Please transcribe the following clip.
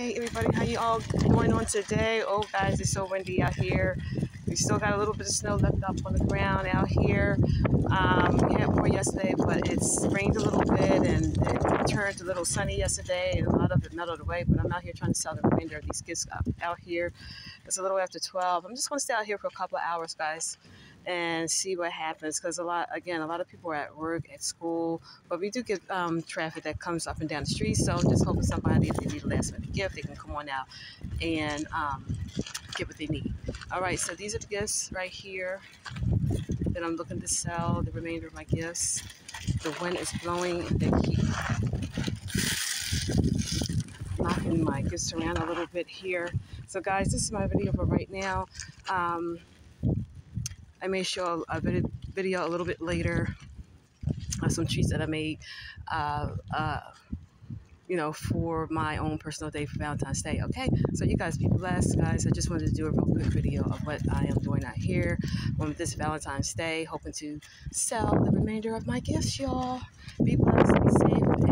Hey everybody, how you all going on today? Oh guys, it's so windy out here. We still got a little bit of snow left up on the ground out here. Um, we had more yesterday, but it's rained a little bit and it turned a little sunny yesterday and a lot of it melted away. But I'm out here trying to sell the remainder of these gifts out here. It's a little after 12. I'm just going to stay out here for a couple of hours, guys and see what happens because a lot again a lot of people are at work at school but we do get um, traffic that comes up and down the street so just hoping somebody if they need a last minute gift they can come on out and um, get what they need. All right so these are the gifts right here that I'm looking to sell the remainder of my gifts. The wind is blowing and they keep knocking my gifts around a little bit here. So guys this is my video for right now. Um, I may show a, video a little bit later of some treats that I made, uh, uh, you know, for my own personal day for Valentine's Day. Okay, so you guys be blessed, guys. I just wanted to do a real quick video of what I am doing out here on this Valentine's Day, hoping to sell the remainder of my gifts, y'all. Be blessed, be safe,